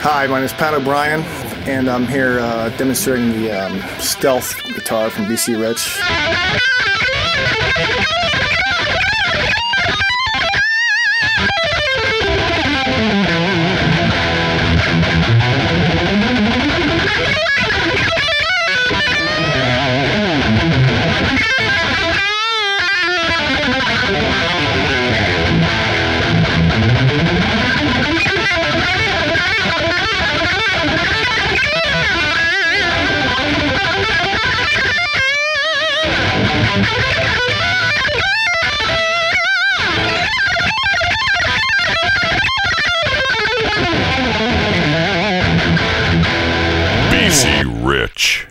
Hi, my name is Pat O'Brien, and I'm here uh, demonstrating the um, stealth guitar from BC Rich. BC Rich.